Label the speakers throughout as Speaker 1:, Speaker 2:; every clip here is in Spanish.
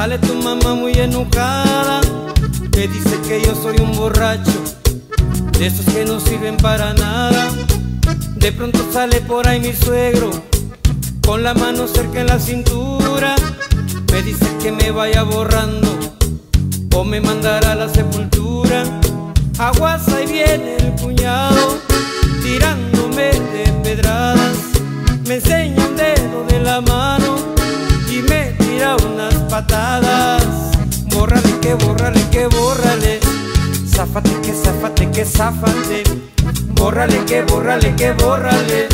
Speaker 1: sale tu mamá muy enojada, que dice que yo soy un borracho, de esos que no sirven para nada. De pronto sale por ahí mi suegro, con la mano cerca en la cintura, me dice que me vaya borrando, o me mandará a la sepultura. Aguas ahí viene el cuñado, tirándome de pedradas, me enseña patadas. Bórrale que bórrale que bórrale, zafate que zafate que zafate. Bórrale que bórrale que bórrale,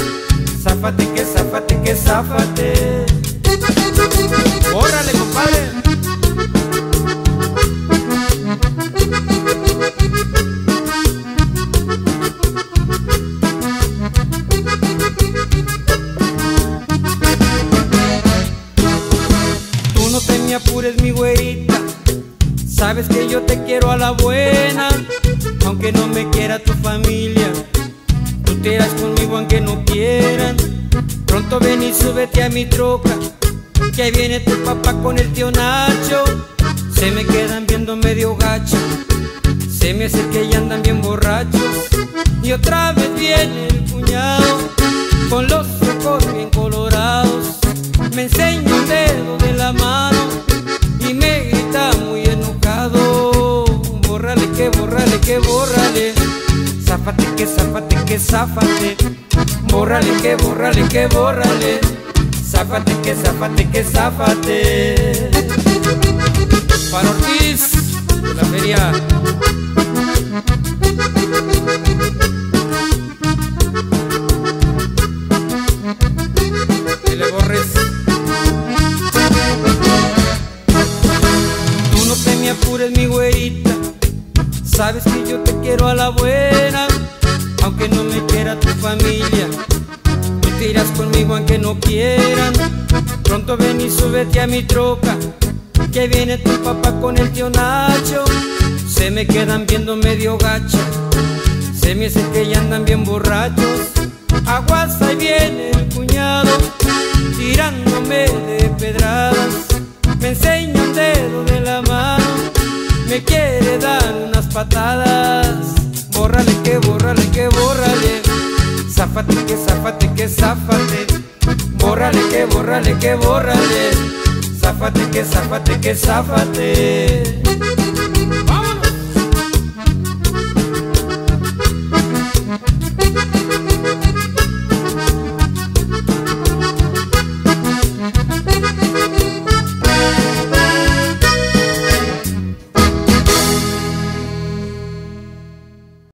Speaker 1: zafate que zafate que zafate. Bórrale compadre. Me apures, mi güerita. Sabes que yo te quiero a la buena, aunque no me quiera tu familia. Tú te irás conmigo aunque no quieran. Pronto ven y súbete a mi troca, que ahí viene tu papá con el tío Nacho. Se me quedan viendo medio gacho, se me hace que ya andan bien borrachos. Y otra vez viene el Zafate que zafate que zafate. Bórrale que bórrale que bórrale. Zafate que zafate que zafate. Para Ortiz, la feria. Que le borres. Tú no te me apures, mi güerita. Sabes que yo te quiero a la buena, aunque no me quiera tu familia. Tú te irás conmigo aunque no quieran. Pronto ven y súbete a mi troca, que viene tu papá con el tío Nacho. Se me quedan viendo medio gacho, se me hace que ya andan bien borrachos. Aguas ahí viene el cuñado, tirándome de pedradas. Me enseña un dedo de la mano, me quiere patadas. Bórrale que bórrale que bórrale, zafate que zafate que zafate. Bórrale que bórrale que bórrale, zafate que zafate que zafate.